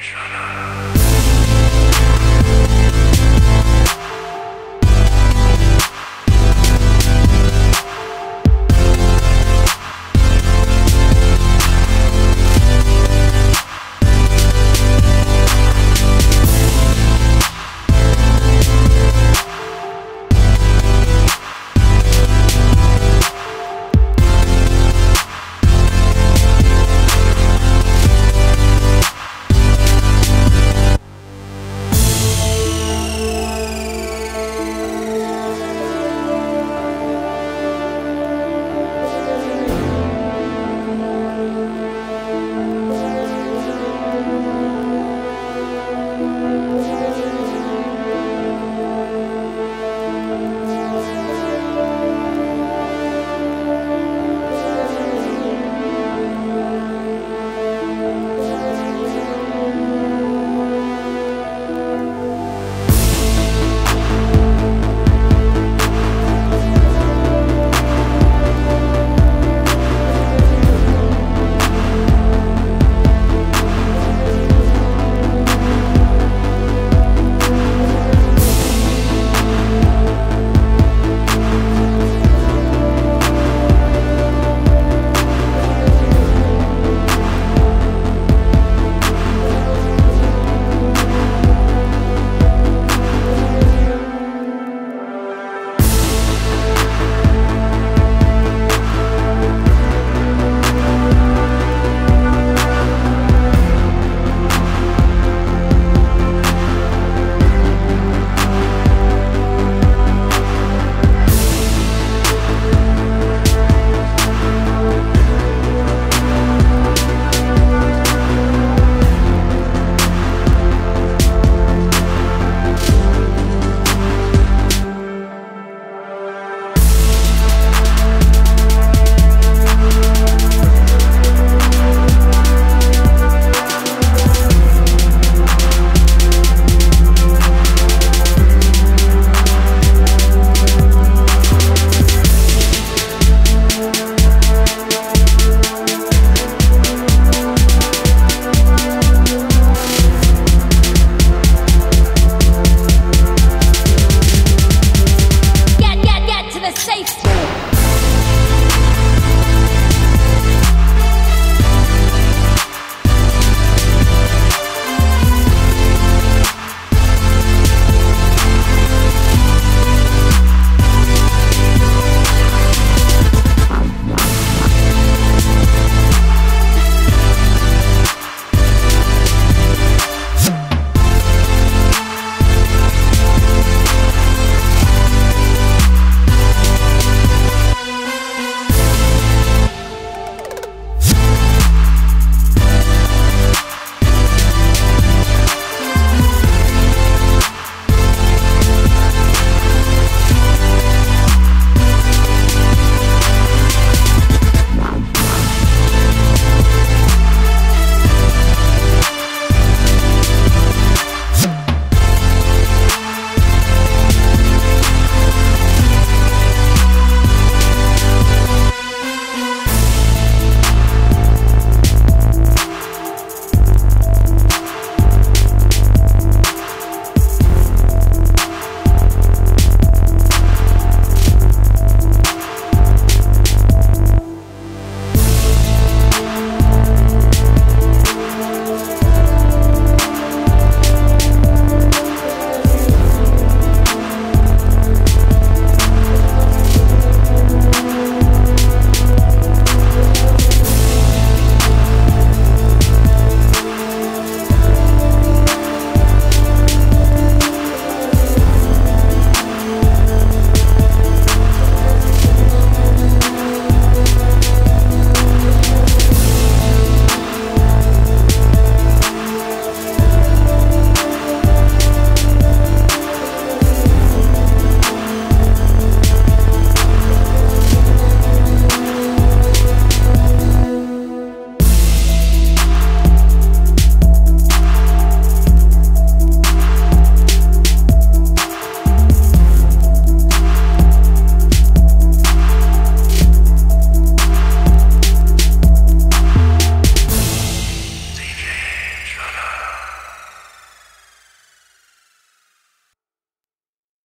Treasure.